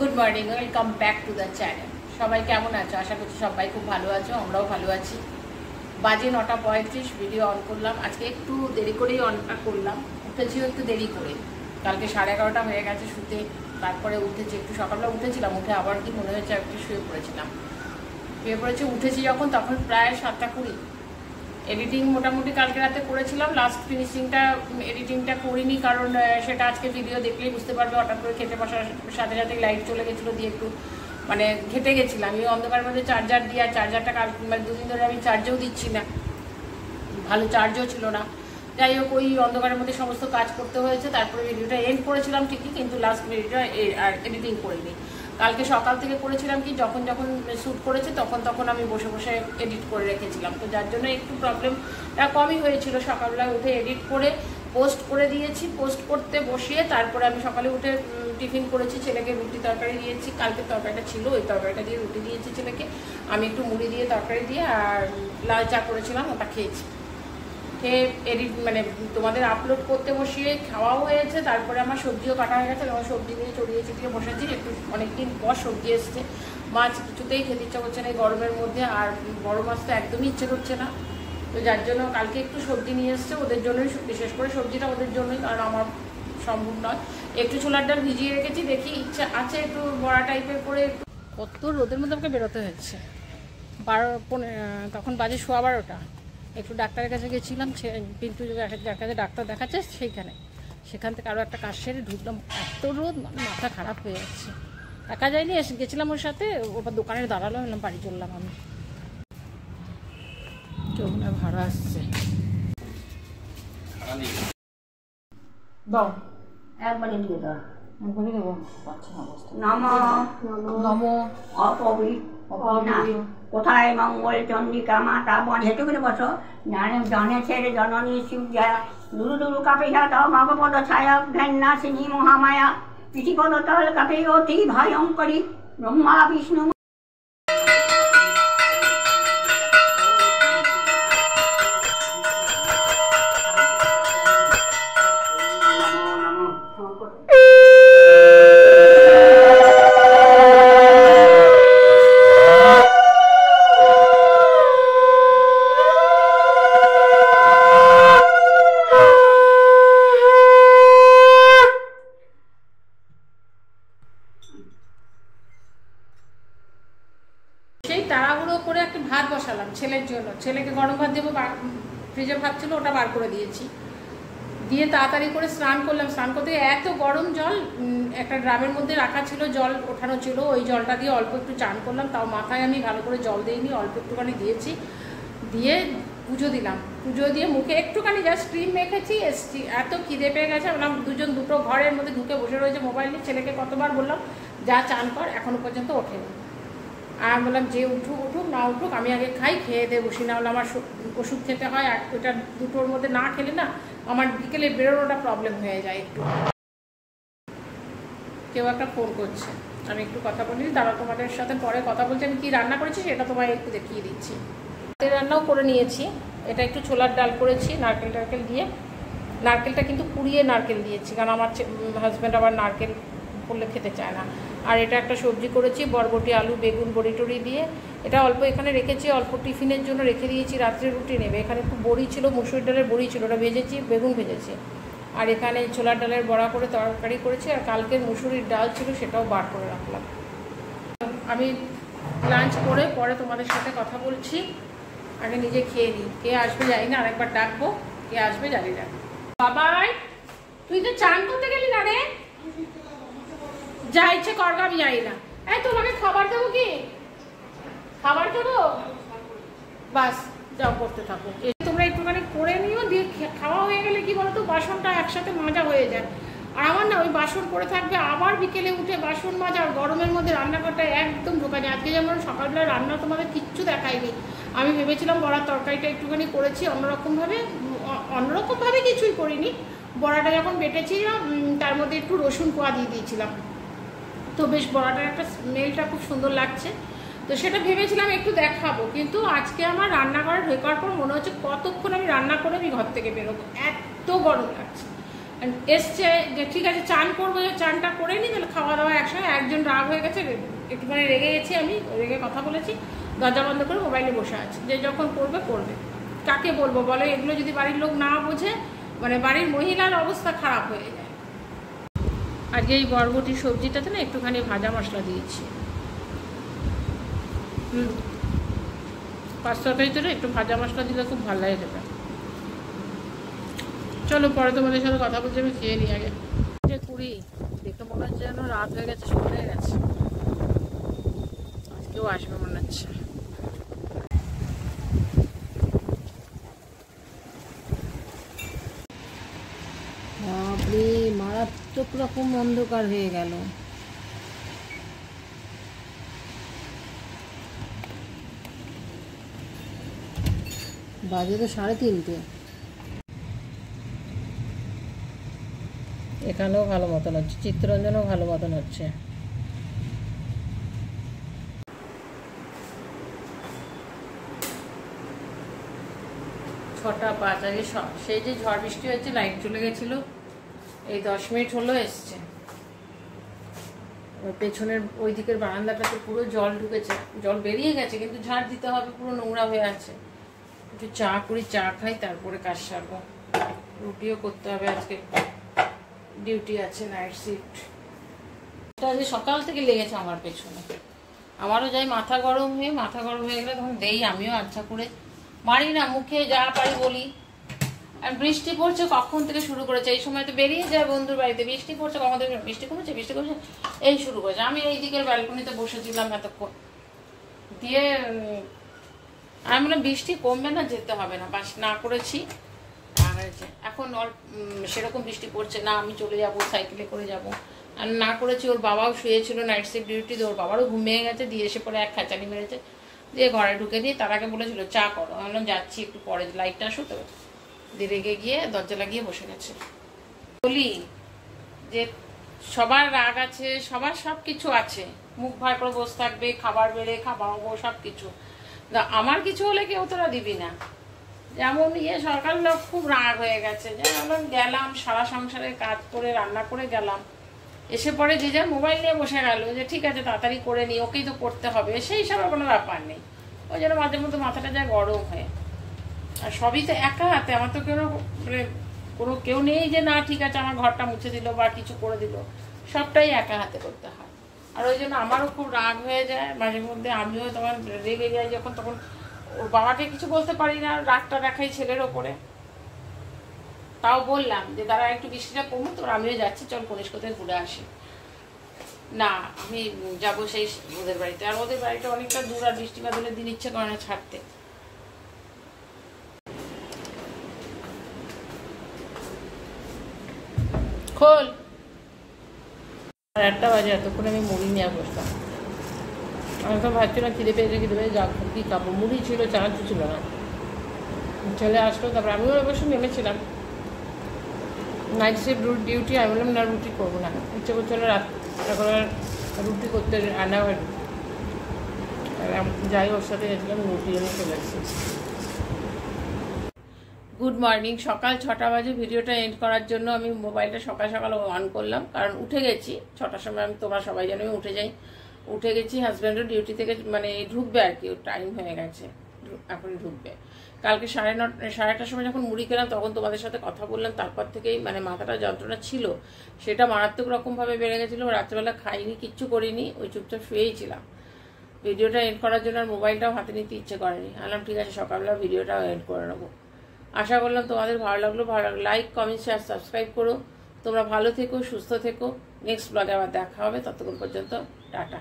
Good morning welcome back to the channel সবাই কেমন আছো? আশা করছি সবাই খুব ভালো আছো, আমরাও ভালো আছি। বাজে নটা পঁয়ত্রিশ ভিডিও অন করলাম। আজকে একটু দেরি করেই অনটা করলাম। উঠেছিও একটু দেরি করে। কালকে সাড়ে এগারোটা হয়ে গেছে শুতে। তারপরে উঠেছি একটু সকালবেলা উঠেছিলাম, উঠে আবার কি মনে হয়েছে একটু শুয়ে পড়েছিলাম। শুয়ে পড়েছি, উঠেছি যখন, তখন প্রায় সাতটা কুড়ি। এডিটিং মোটামুটি কালকে রাতে করেছিলাম লাস্ট ফিনিশিংটা এডিটিংটা করিনি কারণ সেটা আজকে ভিডিও দেখলেই বুঝতে পারবে, হঠাৎ করে খেতে বসার সাথে সাথে লাইট চলে গেছিল দিয়ে একটু মানে ঘেটে গেছিলাম। আমি অন্ধকারের মধ্যে চার্জার দিয়ে, আর চার্জারটা কাল মানে দুদিন ধরে আমি চার্জেও দিচ্ছি না। ভালো চার্জও ছিল না। যাই হোক, ওই অন্ধকারের মধ্যে সমস্ত কাজ করতে হয়েছে, তারপরে ভিডিওটা এন্ড করেছিলাম ঠিকই, কিন্তু লাস্ট ভিডিওটা আর এডিটিং করিনি। কালকে সকাল থেকে করেছিলাম কি, যখন যখন শ্যুট করেছে, তখন তখন আমি বসে বসে এডিট করে রেখেছিলাম। তো যার জন্য একটু প্রবলেমটা কমই হয়েছিল। সকালবেলায় উঠে এডিট করে পোস্ট করে দিয়েছি। পোস্ট করতে বসিয়ে তারপরে আমি সকালে উঠে টিফিন করেছি, ছেলেকে রুটি তরকারি দিয়েছি। কালকে তরকারিটা ছিল, ওই তরকারিটা দিয়ে রুটি দিয়েছি ছেলেকে। আমি একটু মুড়ি দিয়ে তরকারি দিয়ে আর লাল চা করেছিলাম, ওটা খেয়েছি। খেয়ে এডিট মানে তোমাদের আপলোড করতে বসিয়ে খাওয়াও হয়েছে, তারপরে আমার সবজিও কাটা হয়ে গেছে আমার সবজি নিয়ে চড়িয়ে চিটিয়ে বসেছি, একটু অনেকদিন পর সবজি এসছে। মাছ কিছুতেই খেতে ইচ্ছা করছে না এই গরমের মধ্যে, আর বড় মাছ তো একদমই ইচ্ছে করছে না। তো যার জন্য কালকে একটু সবজি নিয়ে এসছে, ওদের জন্যই বিশেষ করে সবজিটা ওদের জন্যই, কারণ আমার সম্ভব নয়। একটু ছোলার ডাল ভিজিয়ে রেখেছি, দেখি ইচ্ছা আছে একটু বড়া টাইপের করে কত রোদের মধ্যে আমাকে বেরোতে হচ্ছে? বারো, পনে তখন বাজে শোয়া বারোটা। একটু ডাক্তারের কাছে গেছিলাম সে- পিন্টু কাছে ডাক্তার দেখাচ্ছে সেইখানে। সেখান থেকে আরও একটা কাজ সেরে ঢুকলাম। এত রোদ মানে মাথা খারাপ হয়ে যাচ্ছে। একা যায়নি এসে গেছিলাম ওর সাথে ওবার দোকানে দাঁড়াল এলাম বাড়ি চললাম আমি। যমুনা ভাড়া আসছে। দাও একবারে দিয়ে দাও। দেবো পাচ্ছি না অবস্থা। নম। নম। অপবি অপবি। কোথায় মঙ্গল চন্ডিকা মাতা বন? হেঁটে করে বসো। জানে, জনে ছেড়ে জননী শিবজয়া দুরু দুরু কাপে যাও মগপদ ছায়া। ঘেন্নাসিনী মহামায়া। পিঠিপদ তল কাপে অতি ভয়ঙ্করী। ব্রহ্মা, বিষ্ণু সেই তাড়াহুড়ো করে একটা ভাত বসালাম ছেলের জন্য। ছেলেকে গরম ভাত দেবো ফ্রিজে ভাত ছিল ওটা বার করে দিয়েছি। দিয়ে তাড়াতাড়ি করে স্নান করলাম। স্নান করতে এত গরম জল একটা ড্রামের মধ্যে রাখা ছিল, জল ওঠানো ছিল। ওই জলটা দিয়ে অল্প একটু চান করলাম। তাও মাথায় আমি ভালো করে জল দিইনি, অল্প একটুখানি দিয়েছি। দিয়ে পুজো দিলাম। পুজো দিয়ে মুখে একটুখানি জাস্ট ক্রিম মেখেছি, এসছি। এত খিদে পেয়ে গেছে বললাম দুজন দুটো ঘরের মধ্যে ঢুকে বসে রয়েছে মোবাইল নিয়ে। ছেলেকে কতবার বললাম, যা চান কর, এখনও পর্যন্ত ওঠেনি। আর আমি বললাম, যে উঠুক উঠুক, না উঠুক, আমি আগে খাই, খেয়ে দিয়ে বসি। না হলে আমার ওষুধ খেতে হয়, আর ওইটা দুটোর মধ্যে না খেলে না, আমার বিকেলে বেরোনোটা প্রবলেম হয়ে যায় একটু। কেউ একটা ফোন করছে। আমি একটু কথা বলি তারা তোমাদের সাথে পরে কথা বলছি। আমি কী রান্না করেছি সেটা তোমায় একটু দেখিয়ে দিচ্ছি। রান্নাও করে নিয়েছি। এটা একটু ছোলার ডাল করেছি, নারকেল টারকেল দিয়ে। নারকেলটা কিন্তু পুড়িয়ে নারকেল দিয়েছি, কারণ আমার হাজব্যান্ড আবার নারকেল করলে খেতে চায় না। আর এটা একটা সবজি করেছি, বরবটি, আলু, বেগুন, বড়ি টড়ি দিয়ে। এটা অল্প এখানে রেখেছি, অল্প টিফিনের জন্য রেখে দিয়েছি, রাত্রে রুটি নেবে। এখানে একটু বড়ি ছিল, মুসুর ডালের বড়ি ছিল, ওটা ভেজেছি, বেগুন ভেজেছি। আর এখানে ছোলার ডালের বড়া করে তরকারি করেছি, আর কালকের মুসুরির ডাল ছিল, সেটাও বার করে রাখলাম। আমি লাঞ্চ করে পরে তোমাদের সাথে কথা বলছি, আগে নিজে খেয়ে নিই। কে আসবে জানি না, আরেকবার ডাকবো, কে আসবে জানি না। বাবাই, তুই তো চান করতে গেলি না রে? যা ইচ্ছে করগা আমি জানি না। এই, তোমাকে খাবার দেবো কি? খাবার দেবো? বাস, যাও করতে থাকো। তোমরা একটুখানি করে নিও, দিয়ে খাওয়া হয়ে গেলে কি বলতো, বাসনটা একসাথে মাজা হয়ে যায়। আর আমার না ওই বাসন পড়ে থাকবে, আবার বিকেলে উঠে বাসন মাজা আর গরমের মধ্যে রান্নাঘরটা একদম ঢোকা যায়। আজকে যেমন সকালবেলা রান্না তোমাদের কিচ্ছু দেখায়নি। আমি ভেবেছিলাম বড়ার তরকারিটা একটুখানি করেছি, অন্যরকমভাবে অন্যরকমভাবে কিছুই করিনি। বড়াটা যখন বেটেছিলাম তার মধ্যে একটু রসুন কোয়া দিয়ে দিয়েছিলাম। তো বেশ বড়াটার একটা স্মেলটা খুব সুন্দর লাগছে। তো সেটা ভেবেছিলাম একটু দেখাবো, কিন্তু আজকে আমার রান্নাঘরে ঢোকার পর মনে হচ্ছে কতক্ষণ আমি রান্না করে আমি ঘর থেকে বেরোবো। এত গরম লাগছে। এসছে যে, ঠিক আছে, চান করব, যে চানটা করে নিই তাহলে খাওয়া দাওয়া একসঙ্গে একজন রাগ হয়ে গেছে, একটুখানি রেগে গেছি আমি, রেগে কথা বলেছি, দরজা বন্ধ করে মোবাইলে বসে আছে। যে যখন করবে করবে। কাকে বলব বলো? এগুলো যদি বাড়ির লোক না বোঝে মানে বাড়ির মহিলার অবস্থা খারাপ হয়ে আজকে এই বরবটি সবজিটাতে না একটুখানি ভাজা মশলা দিয়েছি। হুম। পাঁচ তরকারিতে না একটু ভাজা মশলা দিলে খুব ভালো লাগে খেতে। চলো পরে তোমাদের সাথে কথা বলছি, আমি খেয়ে নিই আগে। কুড়ি, দেখে মনে হচ্ছে যেন রাত হয়ে গেছে শুরু হয়ে গেছে। আজকেও আসবে মনে হচ্ছে। মারাত্মক রকম অন্ধকার হয়ে গেল। বাজে তো সাড়ে তিনটে। এখানেও ভালো মতন হচ্ছে, চিত্তরঞ্জনও ভালো মতন হচ্ছে। ছটা পাঁচ, আগে সেই যে ঝড় বৃষ্টি হয়েছে লাইট চলে গেছিল। এই দশ মিনিট হলো এসছে। পেছনের ওই দিকের বারান্দাটাতে পুরো জল ঢুকেছে। জল বেরিয়ে গেছে, কিন্তু ঝাড় দিতে হবে, পুরো নোংরা হয়ে আছে। একটু চা করি, চা খাই, তারপরে কাজ সারবো। রুটিও করতে হবে আজকে। ডিউটি আছে, নাইট শিফট। এটা যে সকাল থেকে লেগেছে আমার পেছনে। আমারও যাই মাথা গরম হয়ে, মাথা গরম হয়ে গেলে তখন দেই, আমিও আচ্ছা করে মারি না, মুখে যা পারি বলি। আর বৃষ্টি পড়ছে কখন থেকে শুরু করেছে? এই সময় তো বেরিয়ে যায় বন্ধুর বাড়িতে। বৃষ্টি পড়ছে কখন থেকে বৃষ্টি কমেছে বৃষ্টি কমেছে, এই শুরু করেছে। আমি এই দিকের ব্যালকনিতে বসেছিলাম এতক্ষণ। দিয়ে আমি মনে বৃষ্টি কমবে না, যেতে হবে না। বাস, না করেছি। এখন অল্প সেরকম বৃষ্টি পড়ছে। না, আমি চলে যাব সাইকেলে করে যাব। আর না করেছি, ওর বাবাও শুয়েছিল নাইট শিফট ডিউটি ওর বাবারও ঘুমিয়ে গেছে। দিয়ে এসে পরে এক খাঁচানি মেরেছে। দিয়ে ঘরে ঢুকে দিয়ে তার আগে বলেছিল, চা করো। আমি যাচ্ছি, একটু পরে লাইটটা আসো তো রেগে গিয়ে দরজা লাগিয়ে বসে গেছে। বলি যে সবার রাগ আছে, সবার সব কিছু আছে। মুখ ভার করে বসে থাকবে, খাবার বেড়ে খাওয়াবো সব কিছু আমার কিছু হলে কেউ তোরা দিবি না। যেমন ইয়ে সরকার লোক খুব রাগ হয়ে গেছে। যেমন গেলাম, সারা সংসারে কাজ করে, রান্না করে গেলাম। এসে পরে যে যার মোবাইল নিয়ে বসে গেল যে, ঠিক আছে, তাড়াতাড়ি করে নি, ওকেই তো করতে হবে। সেই সবের কোনো ব্যাপার নেই। ওই জন্য মাঝে মধ্যে মাথাটা যায় গরম হয়ে। আর সবই তো একা হাতে আমার তো কেউ মানে কোনো কেউ নেই যে, না, ঠিক আছে, আমার ঘরটা মুছে দিল বা কিছু করে দিল। সবটাই একা হাতে করতে হয়। আর ওই জন্য আমারও খুব রাগ হয়ে যায়, মাঝে মধ্যে আমিও তখন রেগে যাই যখন, তখন ওর বাবাকে কিছু বলতে পারি না, রাগটা দেখাই ছেলের ওপরে। তাও বললাম যে, দাঁড়া, একটু বৃষ্টিটা কমুক তোর আমিও যাচ্ছি, চল কনিষ্ক থেকে ঘুরে আসি। না, আমি যাব সেই ওদের বাড়িতে। আর ওদের বাড়িটা অনেকটা দূর, আর বৃষ্টি বাদলের দিন ইচ্ছে করে না ছাড়তে। খোল। আর একটা বাজে, এতক্ষণ আমি মুড়ি নিয়ে বসলাম। আমি তো ভাবছিলাম খিদে পেয়েছে, খিদে পেয়ে যা কী খাব? মুড়ি ছিল চানাচু ছিল না। ছেলে আসলো, তারপর আমিও অবশ্য নেমেছিলাম। নাইট শিফট ডিউটি আমি বললাম, না, রুটি করব না। ইচ্ছে করছিল রাত রুটি করতে রান্না হয় যাই ওর সাথে গেছিলাম, রুটি এনে চলে এসেছি। গুড মর্নিং সকাল ছটা বাজে ভিডিওটা এন্ড করার জন্য আমি মোবাইলটা সকাল সকাল অন করলাম। কারণ উঠে গেছি। ছটার সময় আমি তোমরা সবাই আমি উঠে যাই। উঠে গেছি হাজব্যান্ডও ডিউটি থেকে মানে ঢুকবে আর কি। টাইম হয়ে গেছে। এখন ঢুকবে। কালকে সাড়ে নটা সাড়ে আটটার সময় যখন মুড়ি খেলাম, তখন তোমাদের সাথে কথা বললাম। তারপর থেকেই মানে মাথাটা যন্ত্রণা ছিল। সেটা মারাত্মক রকমভাবে বেড়ে গেছিল। রাত্রেবেলা খাইনি, কিচ্ছু করিনি। ওই চুপচাপ শুয়েই ছিলাম। ভিডিওটা এন্ড করার জন্য আর মোবাইলটাও হাতে নিতে ইচ্ছে করেনি। আনলাম ঠিক আছে, সকালবেলা ভিডিওটাও এন্ড করে নেব। আশা করলাম তোমাদের ভালো লাগল ভালো লাগল। লাইক কমেন্ট শেয়ার সাবস্ক্রাইব করো। তোমরা ভালো থেকো, সুস্থ থেকো। নেক্সট ব্লগে আবার দেখা হবে। ততক্ষণ পর্যন্ত, টাটা।